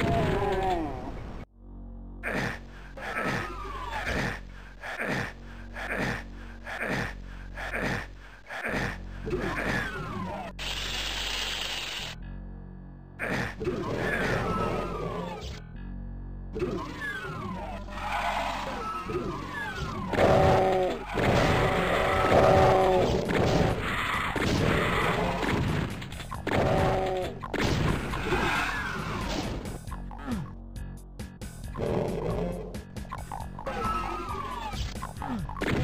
Boom. Ah!